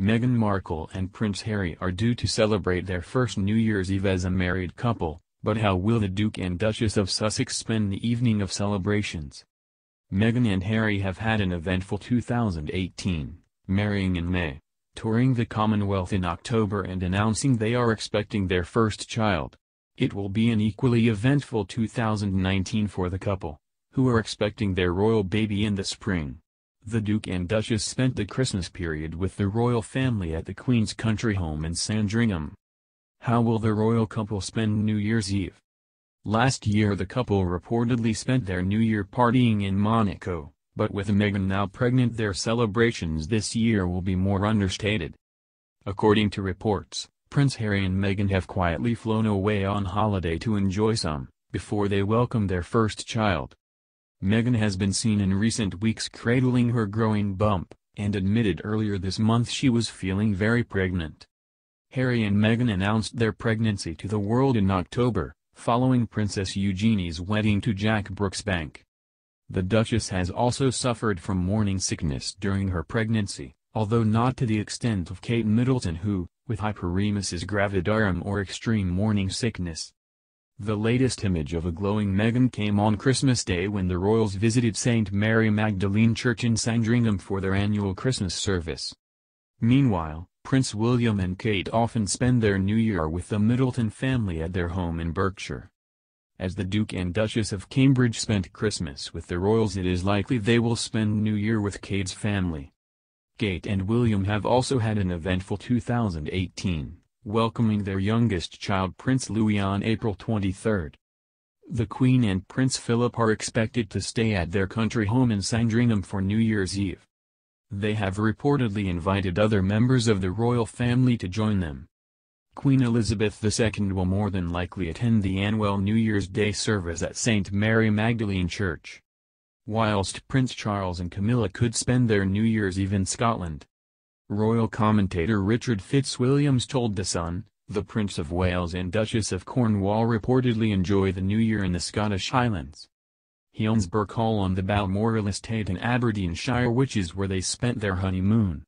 Meghan Markle and Prince Harry are due to celebrate their first New Year's Eve as a married couple, but how will the Duke and Duchess of Sussex spend the evening of celebrations? Meghan and Harry have had an eventful 2018, marrying in May, touring the Commonwealth in October and announcing they are expecting their first child. It will be an equally eventful 2019 for the couple, who are expecting their royal baby in the spring. The Duke and Duchess spent the Christmas period with the royal family at the Queen's country home in Sandringham. How will the royal couple spend New Year's Eve? Last year the couple reportedly spent their New Year partying in Monaco, but with Meghan now pregnant their celebrations this year will be more understated. According to reports, Prince Harry and Meghan have quietly flown away on holiday to enjoy some, before they welcome their first child. Meghan has been seen in recent weeks cradling her growing bump, and admitted earlier this month she was feeling very pregnant. Harry and Meghan announced their pregnancy to the world in October, following Princess Eugenie's wedding to Jack Brooksbank. The Duchess has also suffered from morning sickness during her pregnancy, although not to the extent of Kate Middleton who, with hyperemesis gravidarum or extreme morning sickness, the latest image of a glowing Meghan came on Christmas Day when the royals visited St. Mary Magdalene Church in Sandringham for their annual Christmas service. Meanwhile, Prince William and Kate often spend their New Year with the Middleton family at their home in Berkshire. As the Duke and Duchess of Cambridge spent Christmas with the royals it is likely they will spend New Year with Kate's family. Kate and William have also had an eventful 2018 welcoming their youngest child Prince Louis on April 23. The Queen and Prince Philip are expected to stay at their country home in Sandringham for New Year's Eve. They have reportedly invited other members of the royal family to join them. Queen Elizabeth II will more than likely attend the annual New Year's Day service at St. Mary Magdalene Church. Whilst Prince Charles and Camilla could spend their New Year's Eve in Scotland. Royal commentator Richard Fitzwilliams told The Sun, the Prince of Wales and Duchess of Cornwall reportedly enjoy the New Year in the Scottish Highlands. He owns Birkhall on the Balmoral estate in Aberdeenshire which is where they spent their honeymoon.